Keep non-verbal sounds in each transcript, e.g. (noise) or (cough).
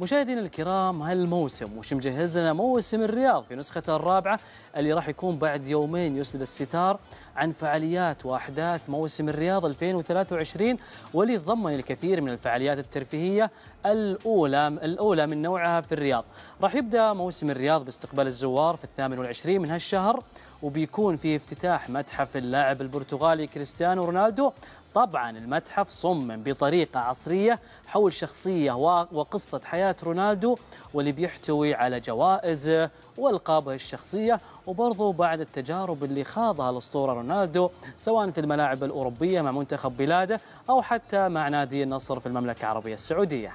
مشاهدينا الكرام هالموسم وش مجهز لنا موسم الرياض في نسخته الرابعة اللي راح يكون بعد يومين يسدل الستار عن فعاليات وأحداث موسم الرياض 2023 واللي يتضمن الكثير من الفعاليات الترفيهية الأولى الأولى من نوعها في الرياض. راح يبدأ موسم الرياض باستقبال الزوار في الثامن والعشرين من هالشهر وبيكون فيه افتتاح متحف اللاعب البرتغالي كريستيانو رونالدو. طبعا المتحف صمم بطريقة عصرية حول شخصية وقصة حياة رونالدو واللي بيحتوي على جوائزه والقابة الشخصية وبرضه بعد التجارب اللي خاضها الأسطورة رونالدو سواء في الملاعب الأوروبية مع منتخب بلاده أو حتى مع نادي النصر في المملكة العربية السعودية.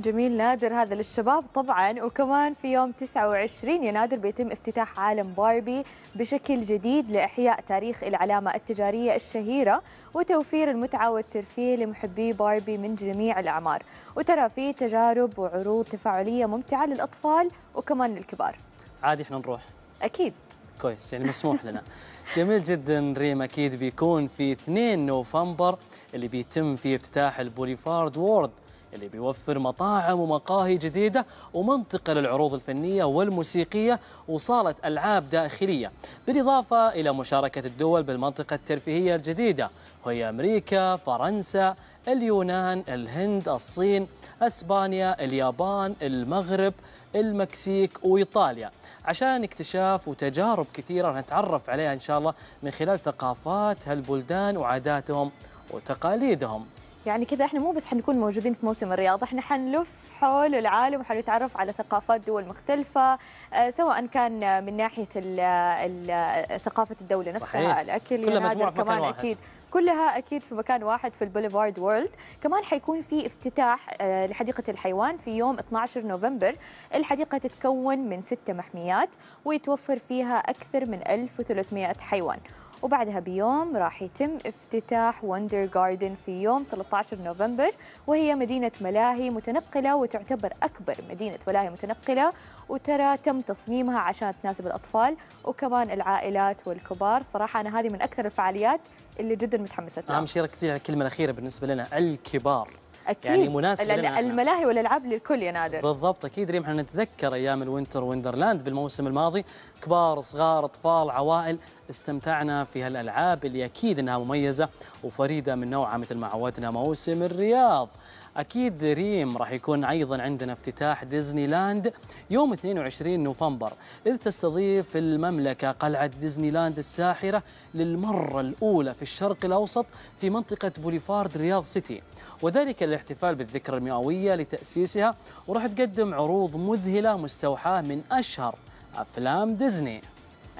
جميل نادر هذا للشباب. طبعا وكمان في يوم 29 يناير بيتم افتتاح عالم باربي بشكل جديد لإحياء تاريخ العلامة التجارية الشهيرة وتوفير المتعة والترفيه لمحبي باربي من جميع الأعمار. وترى فيه تجارب وعروض تفاعلية ممتعة للأطفال وكمان للكبار. عادي إحنا نروح. أكيد. كويس يعني مسموح لنا. (laughs) جميل جدا ريم. أكيد بيكون في 2 نوفمبر اللي بيتم فيه افتتاح البوليفارد وورلد. اللي بيوفر مطاعم ومقاهي جديدة ومنطقة للعروض الفنية والموسيقية وصالة ألعاب داخلية. بالإضافة إلى مشاركة الدول بالمنطقة الترفيهية الجديدة وهي أمريكا فرنسا اليونان الهند الصين أسبانيا اليابان المغرب المكسيك وإيطاليا. عشان اكتشاف وتجارب كثيرة نتعرف عليها إن شاء الله من خلال ثقافات هالبلدان وعاداتهم وتقاليدهم. يعني كذا إحنا مو بس حنكون موجودين في موسم الرياض إحنا حنلف حول العالم وحنتعرف على ثقافات دول مختلفة آه، سواء كان من ناحية ال ال ثقافة الدولة نفسها صحيح. الأكل كلها يا نادر مجموعة في كمان مكان واحد. أكيد كلها أكيد في مكان واحد في البوليفارد وورلد كمان حيكون في افتتاح آه، لحديقة الحيوان في يوم 12 نوفمبر الحديقة تتكون من ست محميات ويتوفر فيها أكثر من 1300 حيوان وبعدها بيوم راح يتم افتتاح وندر جاردن في يوم 13 نوفمبر وهي مدينة ملاهي متنقلة وتعتبر أكبر مدينة ملاهي متنقلة وترى تم تصميمها عشان تناسب الأطفال وكمان العائلات والكبار. صراحة أنا هذه من أكثر الفعاليات اللي جدا متحمسة لها. أهم شيء ركزي على الكلمة الأخيرة بالنسبة لنا الكبار. أكيد. يعني ال- لنا إحنا. الملاهي والألعاب للكل يا نادر. بالضبط أكيد ريم إحنا نتذكر أيام الوينتر ويندرلاند بالموسم الماضي. كبار صغار أطفال عوائل استمتعنا في هالألعاب اللي أكيد إنها مميزة وفريدة من نوعها مثل ما عودنا موسم الرياض. أكيد ريم راح يكون أيضا عندنا افتتاح ديزني لاند يوم 22 نوفمبر إذ تستضيف المملكة قلعة ديزني لاند الساحرة للمرة الأولى في الشرق الأوسط في منطقة بوليفارد رياض سيتي. وذلك للاحتفال بالذكرى المئوية لتأسيسها وراح تقدم عروض مذهلة مستوحاة من أشهر أفلام ديزني.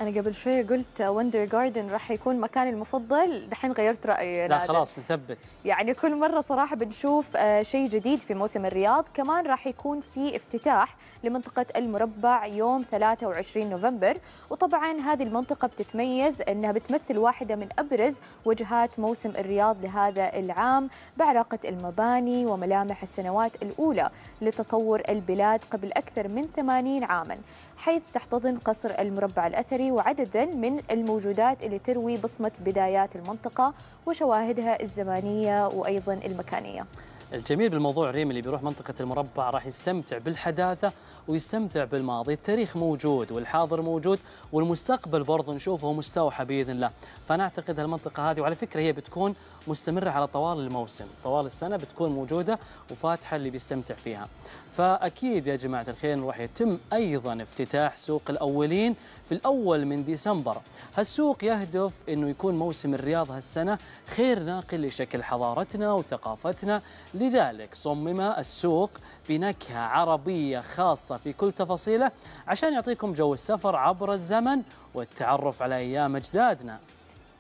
أنا قبل شوية قلت وندر جاردن راح يكون مكاني المفضل. دحين غيرت رأيي. يا لا. خلاص نثبت. يعني كل مرة صراحة بنشوف آه، شيء جديد في موسم الرياض. كمان راح يكون في افتتاح لمنطقة المربع يوم 23 نوفمبر. وطبعا هذه المنطقة بتتميز أنها بتمثل واحدة من أبرز وجهات موسم الرياض لهذا العام بعراقة المباني وملامح السنوات الأولى لتطور البلاد قبل أكثر من 80 عاما. حيث تحتضن قصر المربع الأثري وعددا من الموجودات اللي تروي بصمة بدايات المنطقة وشواهدها الزمانية وأيضا المكانية. الجميل بالموضوع ريم اللي بيروح منطقة المربع راح يستمتع بالحداثة ويستمتع بالماضي. التاريخ موجود والحاضر موجود والمستقبل برضه نشوفه مستوحى بإذن الله. فأنا أعتقد هالمنطقة هذه وعلى فكرة هي بتكون مستمرة على طوال الموسم. طوال السنة بتكون موجودة وفاتحة اللي بيستمتع فيها. فأكيد يا جماعة الخير راح يتم أيضا افتتاح سوق الأولين في الأول من ديسمبر. هالسوق يهدف أنه يكون موسم الرياض هالسنة خير ناقل لشكل حضارتنا وثقافتنا لذلك صمم السوق بنكهة عربية خاصة في كل تفاصيله عشان يعطيكم جو السفر عبر الزمن والتعرف على أيام أجدادنا.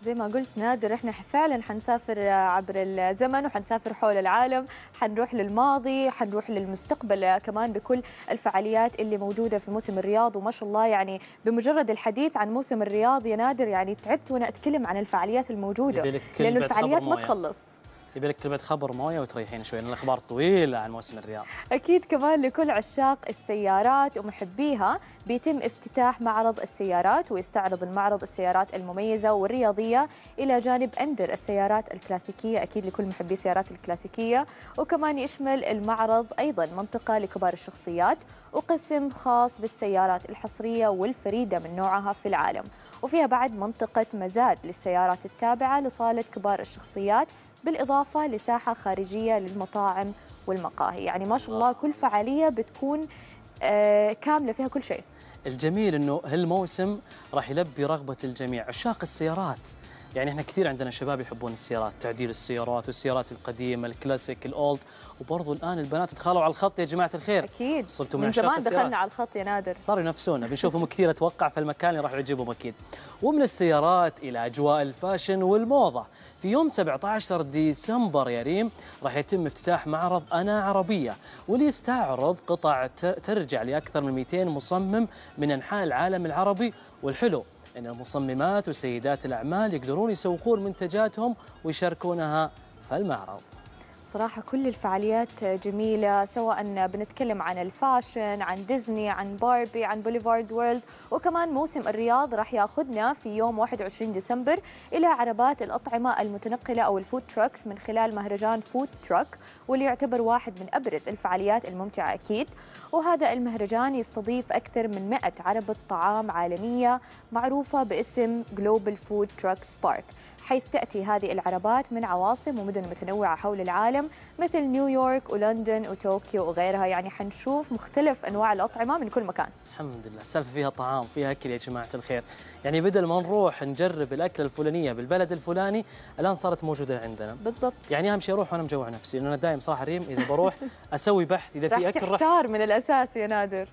زي ما قلت نادر إحنا فعلا حنسافر عبر الزمن وحنسافر حول العالم حنروح للماضي حنروح للمستقبل كمان بكل الفعاليات اللي موجودة في موسم الرياض. وما شاء الله يعني بمجرد الحديث عن موسم الرياض يا نادر يعني تعبت وأنا أتكلم عن الفعاليات الموجودة لأنه الفعاليات ما. تخلص. يبي لك كلمة خبر موية وتريحين شوي لأن الأخبار طويلة عن موسم الرياض. أكيد كمان لكل عشاق السيارات ومحبيها بيتم افتتاح معرض السيارات ويستعرض المعرض السيارات المميزة والرياضية إلى جانب أندر السيارات الكلاسيكية أكيد لكل محبي السيارات الكلاسيكية. وكمان يشمل المعرض أيضا منطقة لكبار الشخصيات وقسم خاص بالسيارات الحصرية والفريدة من نوعها في العالم. وفيها بعد منطقة مزاد للسيارات التابعة لصالة كبار الشخصيات بالإضافة لساحة خارجية للمطاعم والمقاهي. يعني ما شاء الله. كل فعالية بتكون آه، كاملة فيها كل شيء. الجميل إنه هالموسم راح يلبي رغبة الجميع. عشاق السيارات. يعني إحنا كثير عندنا شباب يحبون السيارات تعديل السيارات والسيارات القديمة الكلاسيك الأولد. وبرضو الآن البنات تدخلوا على الخط يا جماعة الخير. أكيد. صرتوا من من زمان السيارات. دخلنا على الخط يا نادر. صاروا ينافسونا. بنشوفهم كثير أتوقع في المكان اللي راح يعجبهم أكيد. ومن السيارات إلى أجواء الفاشن والموضة. في يوم 17 ديسمبر يا ريم راح يتم افتتاح معرض أنا عربية. واللي يستعرض قطع ترجع لأكثر من 200 مصمم من أنحاء العالم العربي. والحلو إن المصممات وسيدات الأعمال يقدرون يسوقون منتجاتهم ويشاركونها في المعرض. صراحة كل الفعاليات جميلة سواء بنتكلم عن ال fashion عن ديزني عن باربي عن بوليفارد وورلد وكمان موسم الرياض راح ياخذنا في يوم 21 ديسمبر إلى عربات الأطعمة المتنقلة أو ال food trucks من خلال مهرجان food truck واللي يعتبر واحد من أبرز الفعاليات الممتعة أكيد. وهذا المهرجان يستضيف أكثر من 100 عربة طعام عالمية معروفة باسم Global Food Trucks Park حيث تأتي هذه العربات من عواصم ومدن متنوعة حول العالم مثل نيويورك ولندن وطوكيو وغيرها. يعني حنشوف مختلف أنواع الأطعمة من كل مكان. الحمد لله. السالفة فيها طعام فيها أكل يا جماعة الخير. يعني بدل ما نروح نجرب الأكلة الفلانية بالبلد الفلاني الآن صارت موجودة عندنا. بالضبط. يعني أهم شيء أروح وأنا مجوع نفسي لأن أنا دايم صراحة ريم. إذا بروح أسوي بحث راح في أكل رحت من الأساس يا نادر.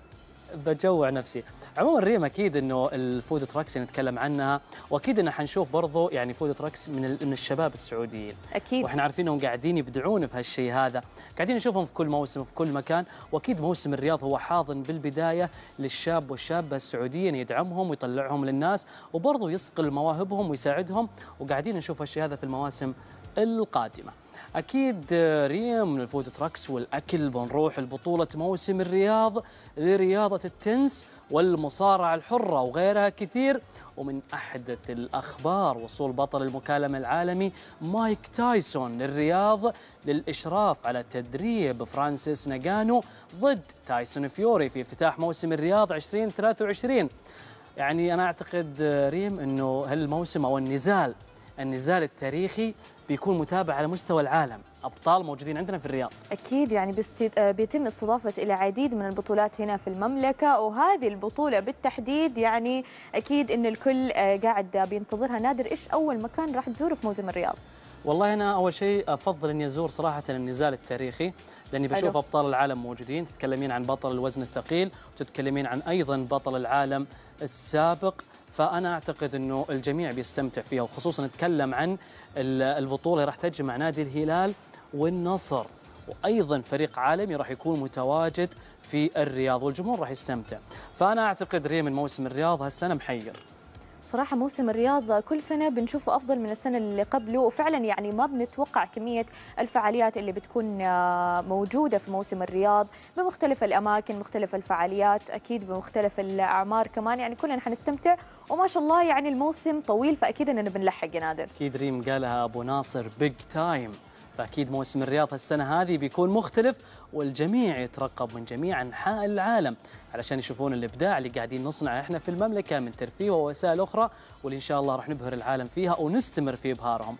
بجوع نفسي. عموما ريم أكيد إنه ال food trucks اللي نتكلم عنها وأكيد ان حنشوف برضو يعني food trucks من من الشباب السعوديين. أكيد. وإحنا عارفين إنهم قاعدين يبدعون في هالشيء هذا قاعدين نشوفهم في كل موسم في كل مكان. وأكيد موسم الرياض هو حاضن بالبداية للشاب والشابة السعوديين يدعمهم ويطلعهم للناس وبرضه يصقل مواهبهم ويساعدهم وقاعدين نشوف هالشيء هذا في المواسم القادمة. أكيد ريم من ال food trucks والأكل بنروح لبطولة موسم الرياض لرياضة التنس. والمصارعة الحرة وغيرها كثير. ومن أحدث الأخبار وصول بطل الملاكمة العالمي مايك تايسون للرياض للإشراف على تدريب فرانسيس ناغانو ضد تايسون فيوري في افتتاح موسم الرياض 2023 يعني أنا أعتقد آه، ريم إنه هالموسم أو النزال النزال التاريخي بيكون متابع على مستوى العالم. أبطال موجودين عندنا في الرياض أكيد يعني آه، بيتم استضافة إلى عديد من البطولات هنا في المملكة وهذه البطولة بالتحديد يعني أكيد إن الكل آه، قاعد بينتظرها نادر إيش أول مكان راح تزوره في موسم الرياض؟ والله أنا أول شيء أفضل إني أزور صراحة النزال التاريخي لأني بشوف حلو. أبطال العالم موجودين تتكلمين عن بطل الوزن الثقيل وتتكلمين عن أيضا بطل العالم السابق فأنا أعتقد إنه الجميع بيستمتع فيها وخصوصا نتكلم عن ال- البطولة راح تجمع نادي الهلال والنصر وأيضا فريق عالمي راح يكون متواجد في الرياض والجمهور راح يستمتع. فأنا أعتقد ريم من موسم الرياض هالسنة محير. صراحة موسم الرياض كل سنة بنشوفه أفضل من السنة اللي قبله وفعلا يعني ما بنتوقع كمية الفعاليات اللي بتكون آه، موجودة في موسم الرياض بمختلف الأماكن مختلف الفعاليات أكيد بمختلف الأعمار كمان يعني كلنا حنستمتع وما شاء الله يعني الموسم طويل فأكيد أننا بنلحق يا نادر. أكيد ريم قالها أبو ناصر بيج تايم فأكيد موسم الرياض هالسنه هذه بيكون مختلف والجميع يترقب من جميع أنحاء العالم علشان يشوفون الإبداع اللي قاعدين نصنعه إحنا في المملكة من ترفيه ووسائل أخرى واللي ان شاء الله راح نبهر العالم فيها ونستمر في إبهارهم.